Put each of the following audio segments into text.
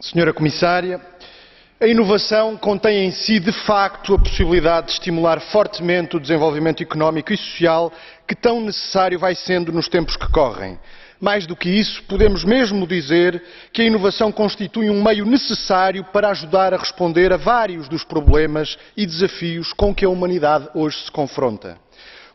Senhora Comissária, a inovação contém em si, de facto, a possibilidade de estimular fortemente o desenvolvimento económico e social que tão necessário vai sendo nos tempos que correm. Mais do que isso, podemos mesmo dizer que a inovação constitui um meio necessário para ajudar a responder a vários dos problemas e desafios com que a humanidade hoje se confronta.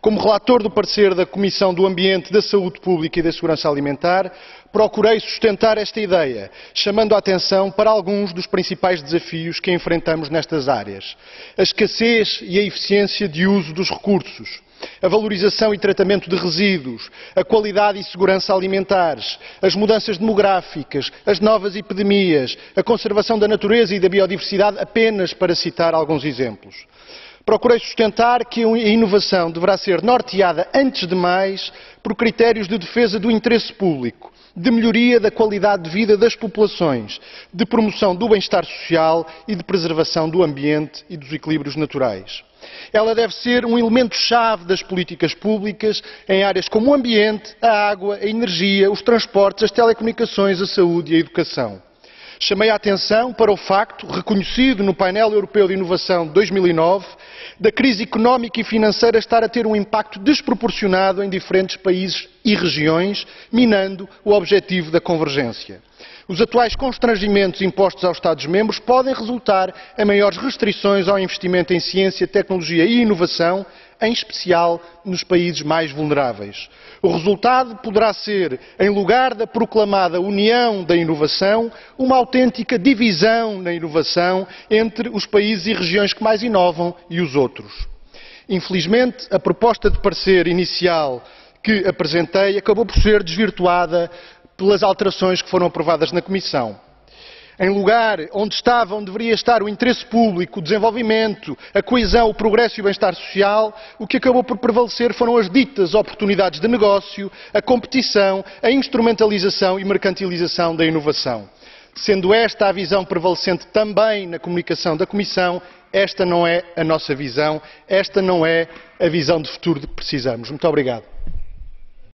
Como relator do parecer da Comissão do Ambiente, da Saúde Pública e da Segurança Alimentar, procurei sustentar esta ideia, chamando a atenção para alguns dos principais desafios que enfrentamos nestas áreas. A escassez e a eficiência de uso dos recursos, a valorização e tratamento de resíduos, a qualidade e segurança alimentares, as mudanças demográficas, as novas epidemias, a conservação da natureza e da biodiversidade, apenas para citar alguns exemplos. Procurei sustentar que a inovação deverá ser norteada, antes de mais, por critérios de defesa do interesse público, de melhoria da qualidade de vida das populações, de promoção do bem-estar social e de preservação do ambiente e dos equilíbrios naturais. Ela deve ser um elemento-chave das políticas públicas em áreas como o ambiente, a água, a energia, os transportes, as telecomunicações, a saúde e a educação. Chamei a atenção para o facto, reconhecido no painel europeu de inovação de 2009, da crise económica e financeira estar a ter um impacto desproporcionado em diferentes países e regiões, minando o objetivo da convergência. Os atuais constrangimentos impostos aos Estados-membros podem resultar em maiores restrições ao investimento em ciência, tecnologia e inovação, em especial nos países mais vulneráveis. O resultado poderá ser, em lugar da proclamada união da inovação, uma autêntica divisão na inovação entre os países e regiões que mais inovam e os outros. Infelizmente, a proposta de parecer inicial que apresentei acabou por ser desvirtuada pelas alterações que foram aprovadas na Comissão em lugar onde estava, onde deveria estar o interesse público, o desenvolvimento, a coesão, o progresso e o bem-estar social, o que acabou por prevalecer foram as ditas oportunidades de negócio, a competição, a instrumentalização e mercantilização da inovação. Sendo esta a visão prevalecente também na comunicação da Comissão, esta não é a nossa visão, esta não é a visão de futuro de que precisamos. Muito obrigado.